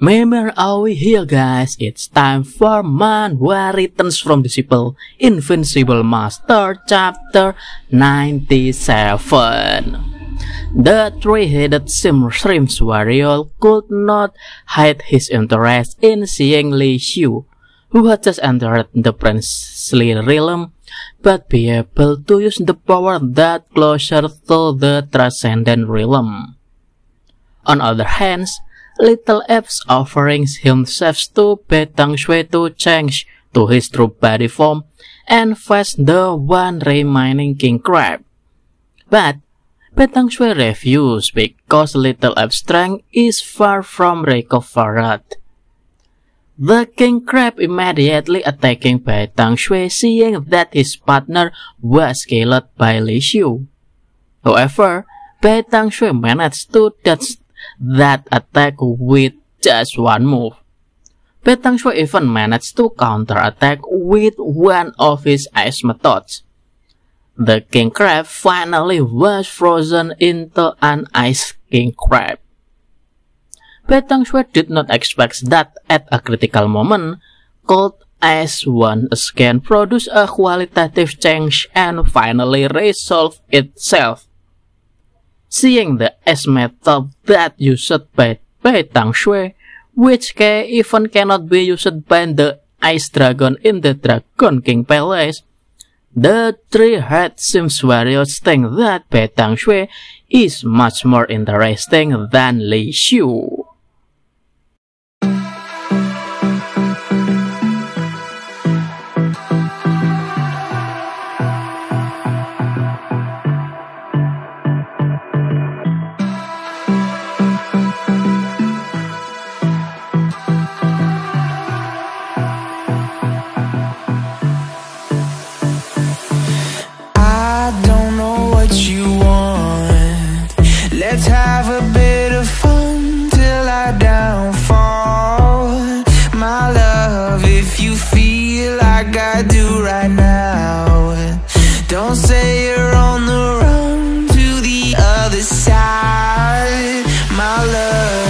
Remember are here guys? It's time for Manhwa Returns from Disciple Invincible Master Chapter 97 The three-headed Shrimps warrior could not hide his interest in seeing Li Xiu, who had just entered the princely realm, but be able to use the power that closer to the transcendent realm. On other hands, Little Apes offering himself to Betang Shui to change to his true body form and face the one remaining king crab. But Betang Shui refused because Little Apes' strength is far from recovered. The king crab immediately attacking Betang Shui seeing that his partner was killed by Li Xiu. However, Betang Shui managed to dodge that attack with just one move. Betang Shui even managed to counterattack with one of his ice methods. The king crab finally was frozen into an ice king crab. Betang Shui did not expect that at a critical moment, cold ice once again produce a qualitative change and finally resolve itself. Seeing the S method that used by, by Tang Shui, which even cannot be used by the Ice Dragon in the Dragon King Palace, the three-head seems warrior think that Bai Tang Shui is much more interesting than Li Xiu. love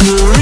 misery